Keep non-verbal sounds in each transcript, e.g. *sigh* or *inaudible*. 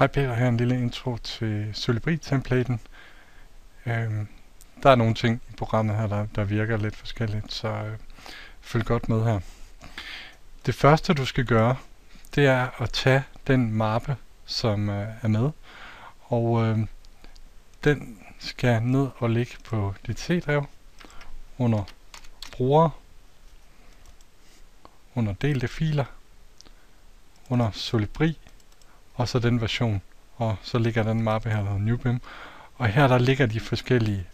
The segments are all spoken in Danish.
Hej Peter, her er en lille intro til Solibri-templaten. Øhm, der er nogle ting i programmet her, der, der virker lidt forskelligt, så øh, følg godt med her. Det første du skal gøre, det er at tage den mappe, som øh, er med, og øh, den skal ned og ligge på dit C-drev under brugere, under delte filer, under Solibri, og så den version. Og så ligger den mappe her, der hedder NewBIM. Og her der ligger de forskellige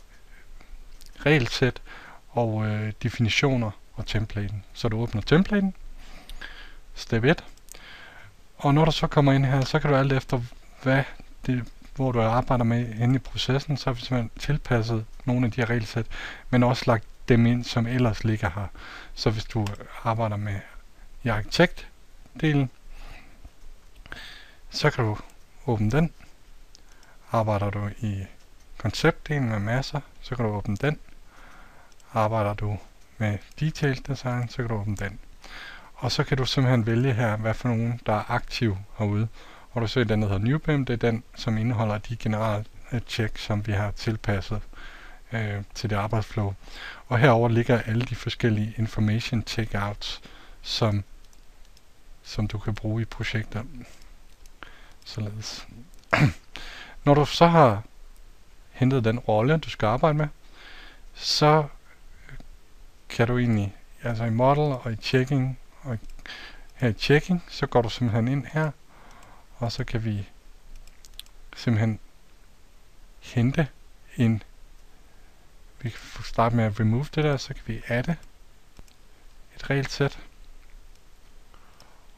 regelsæt og øh, definitioner og templaten. Så du åbner templaten, step 1. Og når du så kommer ind her, så kan du alt efter, hvad det, hvor du arbejder med inde i processen, så har vi simpelthen tilpasset nogle af de her regelsæt, men også lagt dem ind, som ellers ligger her. Så hvis du arbejder med i arkitektdelen, så kan du åbne den. Arbejder du i konceptdelen med masser, så kan du åbne den. Arbejder du med detail design, så kan du åbne den. Og så kan du simpelthen vælge her, hvad for nogen, der er aktiv herude. Og du ser, den der hedder NewBIM, det er den, som indeholder de generelle øh, check, som vi har tilpasset øh, til det arbejdsflow. Og herover ligger alle de forskellige information checkouts, som, som du kan bruge i projekter således. *clears throat* Når du så har hentet den rolle, du skal arbejde med, så kan du egentlig, altså i model og i checking, og her i checking, så går du simpelthen ind her, og så kan vi simpelthen hente en, vi kan starte med at remove det der, så kan vi adde et regelsæt,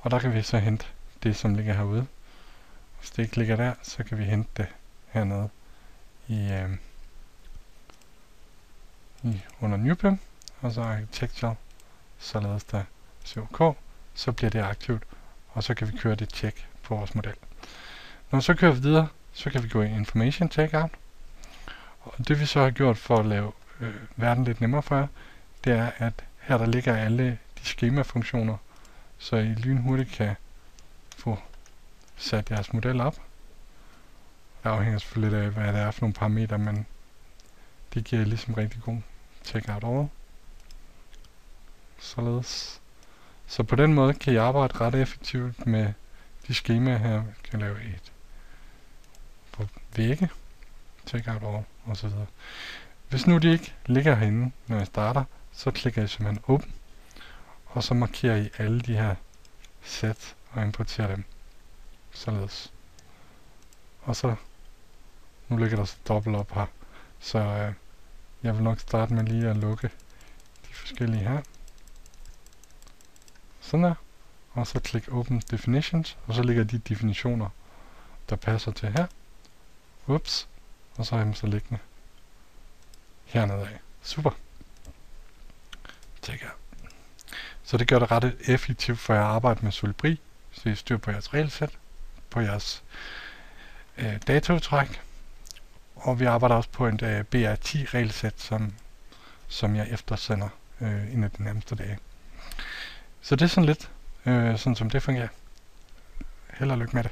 og der kan vi så hente det, som ligger herude. Hvis det ikke ligger der, så kan vi hente det hernede i, øh, i under NewPim, og så Architecture, således der 7K, så bliver det aktivt, og så kan vi køre det tjek på vores model. Når så kører vi videre, så kan vi gå i Information Checkout, og det vi så har gjort for at lave øh, verden lidt nemmere for jer, det er, at her der ligger alle de skemafunktioner, så I lynhurtigt kan få sat jeres model op. Det afhænger selvfølgelig af, hvad det er for nogle parametre, men det giver ligesom rigtig god checkout over. Således. Så på den måde kan I arbejde ret effektivt med de skemaer her. Vi kan lave et på vægge, checkout over og så videre. Hvis nu de ikke ligger herinde, når jeg starter, så klikker jeg simpelthen åben, og så markerer I alle de her sæt og importerer dem således. Og så, nu ligger der så dobbelt op her, så øh, jeg vil nok starte med lige at lukke de forskellige her. Sådan der. Og så klik Open Definitions, og så ligger de definitioner, der passer til her. Ups. Og så har jeg dem så liggende hernede af. Super. Tjek her. Så det gør det ret effektivt for at arbejde med Solibri, så I styr på jeres regelsæt på jeres øh, dataudtræk. Og vi arbejder også på en øh, BR10-regelsæt, som, som jeg eftersender øh, inden de nærmeste dage. Så det er sådan lidt, øh, sådan som det fungerer. Held og lykke med det.